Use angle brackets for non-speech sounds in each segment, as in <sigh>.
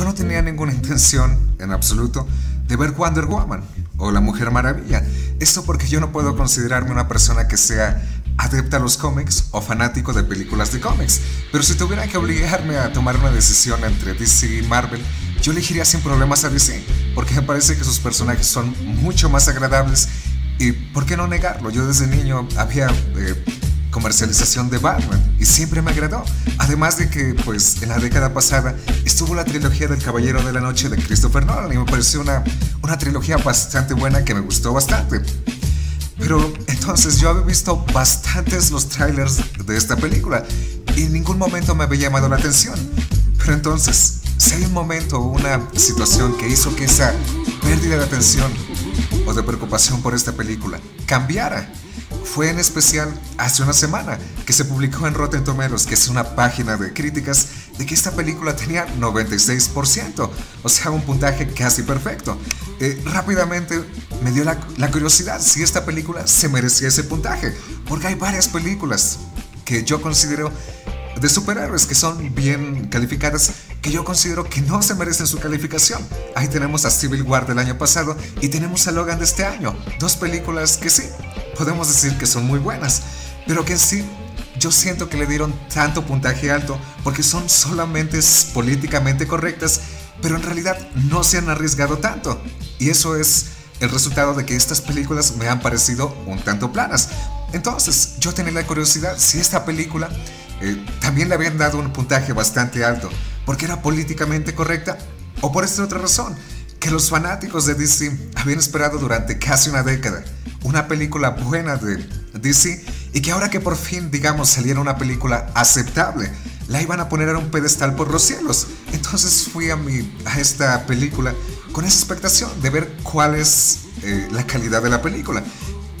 yo no tenía ninguna <laughs> intención, en absoluto, de ver Wonder Woman o La Mujer Maravilla. Esto porque yo no puedo considerarme una persona que sea adepta a los cómics o fanático de películas de cómics. Pero si tuviera que obligarme a tomar una decisión entre DC y Marvel, yo elegiría sin problemas a DC, porque me parece que sus personajes son mucho más agradables y, ¿por qué no negarlo? Yo desde niño había eh, comercialización de Batman y siempre me agradó. Además de que, pues, en la década pasada estuvo la trilogía del Caballero de la Noche de Christopher Nolan y me pareció una, una trilogía bastante buena que me gustó bastante. Pero entonces yo había visto bastantes los trailers de esta película y en ningún momento me había llamado la atención. Pero entonces, si hay un momento o una situación que hizo que esa pérdida de atención o de preocupación por esta película cambiara, fue en especial hace una semana que se publicó en Rotten Tomatoes, que es una página de críticas, de que esta película tenía 96%, o sea, un puntaje casi perfecto. Eh, rápidamente me dio la, la curiosidad si esta película se merecía ese puntaje, porque hay varias películas que yo considero de superhéroes que son bien calificadas que yo considero que no se merecen su calificación. Ahí tenemos a Civil War del año pasado y tenemos a Logan de este año. Dos películas que sí, podemos decir que son muy buenas, pero que en sí yo siento que le dieron tanto puntaje alto porque son solamente políticamente correctas, pero en realidad no se han arriesgado tanto. Y eso es el resultado de que estas películas me han parecido un tanto planas. Entonces, yo tenía la curiosidad si esta película eh, también le habían dado un puntaje bastante alto, porque era políticamente correcta, o por esta otra razón, que los fanáticos de DC habían esperado durante casi una década una película buena de DC y que ahora que por fin, digamos, saliera una película aceptable, la iban a poner en un pedestal por los cielos. Entonces fui a, mi, a esta película con esa expectación de ver cuál es eh, la calidad de la película.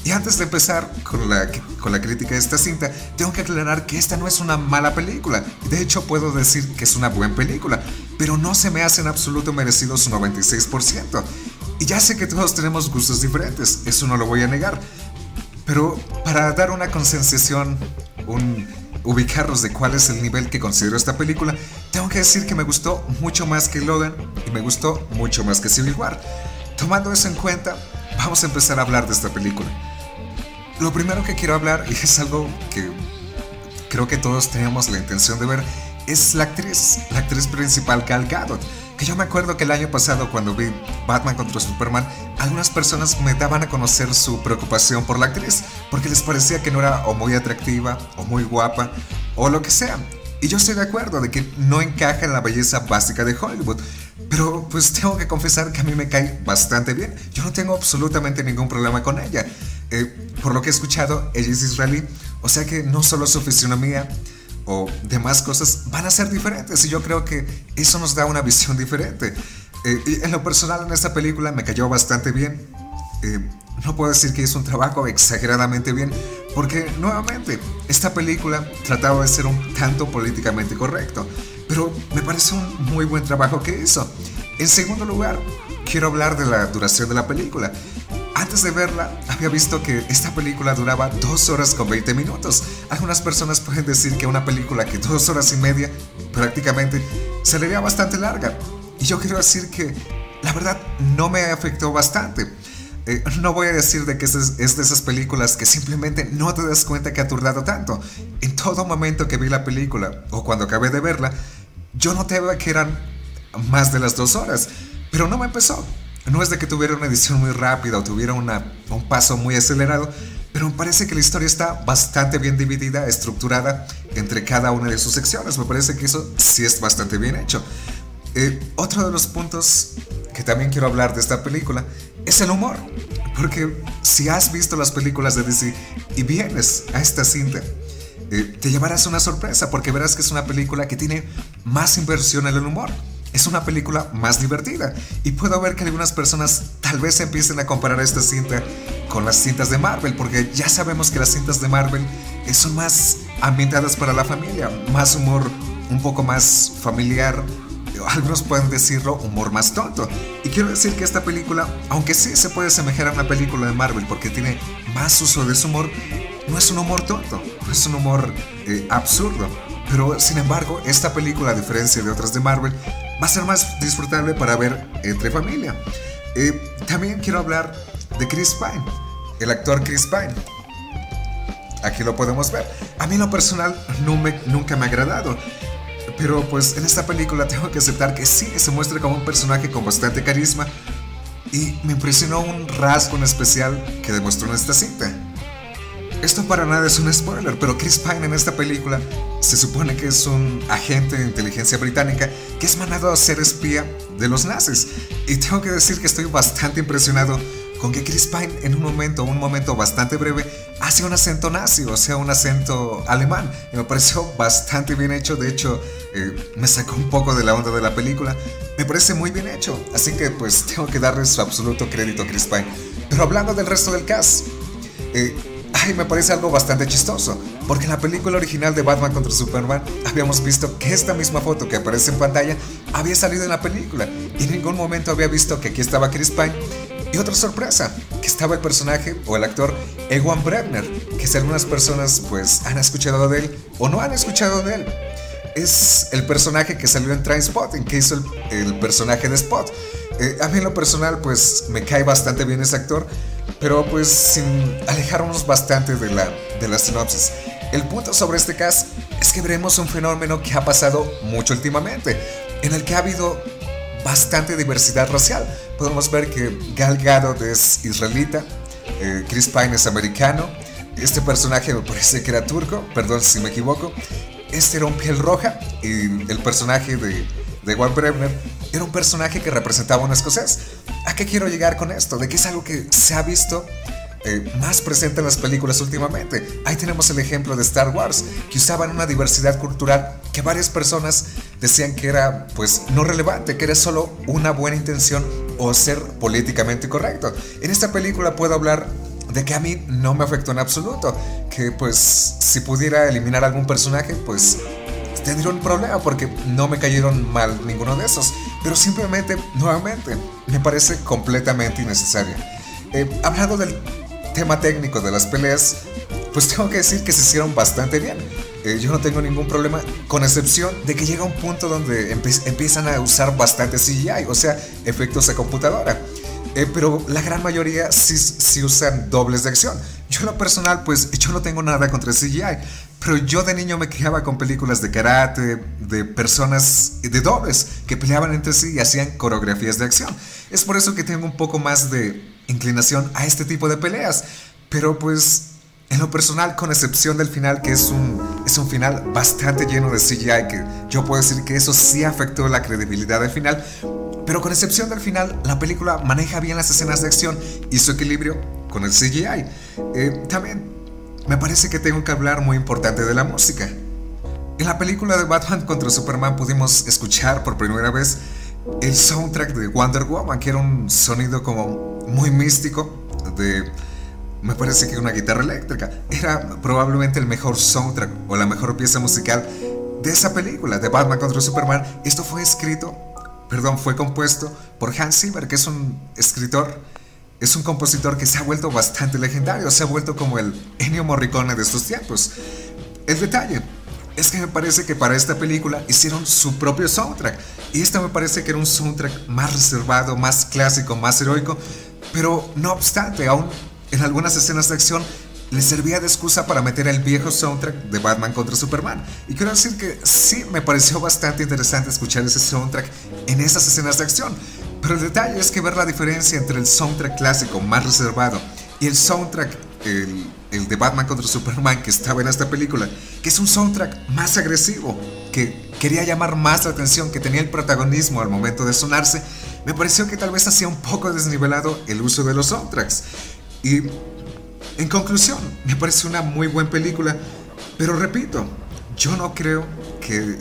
Y antes de empezar con la, con la crítica de esta cinta, tengo que aclarar que esta no es una mala película. De hecho, puedo decir que es una buena película, pero no se me hace en absoluto merecido su 96%. Y ya sé que todos tenemos gustos diferentes, eso no lo voy a negar. Pero para dar una consensación, un ubicarnos de cuál es el nivel que considero esta película, tengo que decir que me gustó mucho más que Logan y me gustó mucho más que Civil War. Tomando eso en cuenta, vamos a empezar a hablar de esta película. Lo primero que quiero hablar, y es algo que creo que todos teníamos la intención de ver, es la actriz, la actriz principal Gal Gadot. Que yo me acuerdo que el año pasado cuando vi Batman contra Superman, algunas personas me daban a conocer su preocupación por la actriz, porque les parecía que no era o muy atractiva, o muy guapa, o lo que sea. Y yo estoy de acuerdo de que no encaja en la belleza básica de Hollywood. Pero pues tengo que confesar que a mí me cae bastante bien. Yo no tengo absolutamente ningún problema con ella. Eh, por lo que he escuchado, ella es israelí, o sea que no solo su fisionomía o demás cosas van a ser diferentes y yo creo que eso nos da una <laughs> visión diferente. Eh, y en lo personal en esta película me cayó bastante bien. Eh, no puedo decir que hizo un trabajo exageradamente bien, porque nuevamente esta película trataba de ser un tanto políticamente correcto, pero me parece un muy buen trabajo que hizo. En segundo lugar, quiero hablar de la duración de la película. Antes de verla, había visto que esta película duraba 2 horas con 20 minutos. Algunas personas pueden decir que una película que 2 horas y media prácticamente se le veía bastante larga. Y yo quiero decir que la verdad no me afectó bastante. Eh, no voy a decir de que es, de esas películas que simplemente no te das cuenta que ha tardado tanto. En todo momento que vi la película o cuando acabé de verla, yo noté que eran más de las dos horas, pero no me empezó. No es de que tuviera una edición muy rápida o tuviera un paso muy acelerado, pero me parece que la historia está bastante bien dividida, estructurada entre cada una de sus secciones. Me parece que eso sí es bastante bien hecho. Eh, otro de los puntos que también quiero hablar de esta película es el humor. Porque si has visto las películas de DC y vienes a esta cinta, eh, te llevarás una sorpresa porque verás que es una película que tiene más inversión en el humor. Es una película más divertida y puedo ver que algunas personas tal vez empiecen a comparar esta cinta con las cintas de Marvel porque ya sabemos que las cintas de Marvel son más ambientadas para la familia, más humor un poco más familiar, algunos pueden decirlo, humor más tonto. Y quiero decir que esta película, aunque sí se puede asemejar a una película de Marvel porque tiene más uso de su humor, no es un humor tonto, no es un humor eh, absurdo. Pero sin embargo, esta película, a diferencia de otras de Marvel, va a ser más disfrutable para ver entre familia. Eh, también quiero hablar de Chris Pine, el actor Chris Pine. Aquí lo podemos ver. A mí en lo personal no me, nunca me ha agradado. Pero pues en esta película tengo que aceptar que sí se muestra como un personaje con bastante carisma. Y me impresionó un rasgo en especial que demostró en esta cinta. Esto para nada es un spoiler, pero Chris Pine en esta película se supone que es un agente de inteligencia británica que es mandado a ser espía de los nazis. Y tengo que decir que estoy bastante impresionado con que Chris Pine en un momento, un momento bastante breve, hace un acento nazi, o sea, un acento alemán. Y me pareció bastante bien hecho, de hecho, eh, me sacó un poco de la onda de la película. Me parece muy bien hecho, así que pues tengo que darle su absoluto crédito a Chris Pine. Pero hablando del resto del cast, eh, Ay, me parece algo bastante chistoso, porque en la película original de Batman contra Superman habíamos visto que esta misma foto que aparece en pantalla había salido en la película y en ningún momento había visto que aquí estaba Chris Pine. Y otra sorpresa, que estaba el personaje o el actor Ewan Bregner, que si algunas personas pues han escuchado de él o no han escuchado de él. Es el personaje que salió en Trainspotting, que hizo el, personaje de Spot. Eh, a mí en lo personal pues me cae bastante bien ese actor, pero pues sin alejarnos bastante de la, de sinopsis. El punto sobre este cast es que veremos un fenómeno que ha pasado mucho últimamente, en el que ha habido bastante diversidad racial. Podemos ver que Gal Gadot es israelita, eh, Chris Pine es americano, este personaje me parece que era turco, perdón si me equivoco, este era un piel roja y el personaje de, de Juan Brenner era un personaje que representaba a un escocés. ¿A qué quiero llegar con esto? De que es algo que se ha visto eh, más presente en las películas últimamente. Ahí tenemos el ejemplo de Star Wars, que usaban una diversidad cultural que varias personas decían que era pues no relevante, que era solo una buena intención o ser políticamente correcto. En esta película puedo hablar de que a mí no me afectó en absoluto, que pues si pudiera eliminar algún personaje, pues tendría un problema porque no me cayeron mal ninguno de esos. Pero simplemente, nuevamente, me parece completamente innecesaria. Eh, hablando del tema técnico de las peleas, pues tengo que decir que se hicieron bastante bien. Eh, yo no tengo ningún problema, con excepción de que llega un punto donde empiezan a usar bastante CGI, o sea, efectos de computadora. Eh, pero la gran mayoría sí, sí, usan dobles de acción. Yo en lo personal, pues yo no tengo nada contra CGI, pero yo de niño me criaba con películas de karate, de personas, de dobles, que peleaban entre sí y hacían coreografías de acción. Es por eso que tengo un poco más de inclinación a este tipo de peleas. Pero pues, en lo personal, con excepción del final, que es un, es un final bastante lleno de CGI, que yo puedo decir que eso sí afectó la credibilidad del final. Pero con excepción del final, la película maneja bien las escenas de acción y su equilibrio con el CGI. Eh, también me parece que tengo que hablar muy importante de la música. En la película de Batman contra Superman pudimos escuchar por primera vez el soundtrack de Wonder Woman, que era un sonido como muy místico de, me parece que una guitarra eléctrica. Era probablemente el mejor soundtrack o la mejor pieza musical de esa película, de Batman contra Superman. Esto fue escrito, perdón, fue compuesto por Hans Zimmer, que es un escritor es un compositor que se ha vuelto bastante legendario, se ha vuelto como el Ennio Morricone de estos tiempos. El detalle es que me parece que para esta película hicieron su propio soundtrack, y esta me parece que era un soundtrack más reservado, más clásico, más heroico, pero no obstante, aún en algunas escenas de acción le servía de excusa para meter el viejo soundtrack de Batman contra Superman. Y quiero decir que sí, me pareció bastante interesante escuchar ese soundtrack en esas escenas de acción. Pero el detalle es que ver la diferencia entre el soundtrack clásico más reservado y el soundtrack, el, de Batman contra Superman que estaba en esta película, que es un soundtrack más agresivo, que quería llamar más la atención, que tenía el protagonismo al momento de sonarse, me pareció que tal vez hacía un poco desnivelado el uso de los soundtracks. Y en conclusión, me parece una muy buena película, pero repito, yo no creo que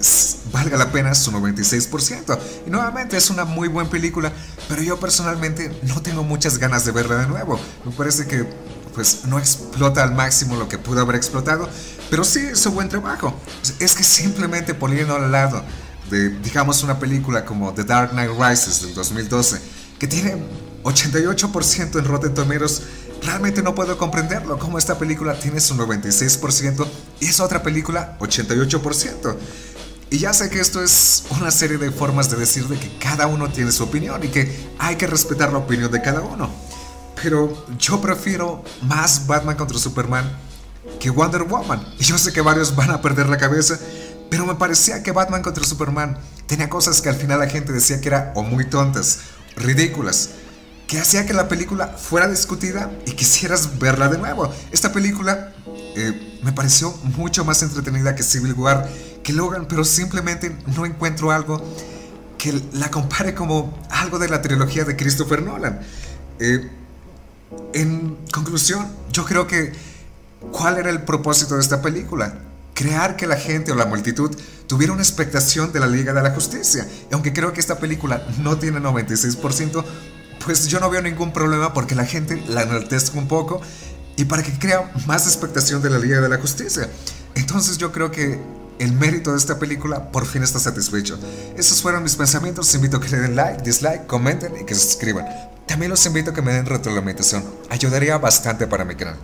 valga la pena su 96%. Y nuevamente es una muy buena película, pero yo personalmente no tengo muchas ganas de verla de nuevo. Me parece que pues no explota al máximo lo que pudo haber explotado, pero sí hizo buen trabajo. Es que simplemente poniendo al lado de, digamos, una película como The Dark Knight Rises del 2012, que tiene 88% en Rotten Tomatoes, Realmente no puedo comprenderlo, cómo esta película tiene su 96% y esa otra película 88%. Y ya sé que esto es una serie de formas de decir de que cada uno tiene su opinión y que hay que respetar la opinión de cada uno. Pero yo prefiero más Batman contra Superman que Wonder Woman. Y yo sé que varios van a perder la cabeza, pero me parecía que Batman contra Superman tenía cosas que al final la gente decía que era o muy tontas, ridículas, que hacía que la película fuera discutida y quisieras verla de nuevo. Esta película eh, me pareció mucho más entretenida que Civil War, que Logan, pero simplemente no encuentro algo que la compare como algo de la trilogía de Christopher Nolan. Eh, en conclusión, yo creo que ¿cuál era el propósito de esta película? Crear que la gente o la multitud tuviera una expectación de la Liga de la Justicia. Y aunque creo que esta película no tiene 96%, pues yo no veo ningún problema porque la gente la enaltezca un poco y para que crea más expectación de la Liga de la Justicia. Entonces yo creo que el mérito de esta película por fin está satisfecho. Esos fueron mis pensamientos. Invito a que le den like, dislike, comenten y que se suscriban. También los invito a que me den retroalimentación. Ayudaría bastante para mi canal.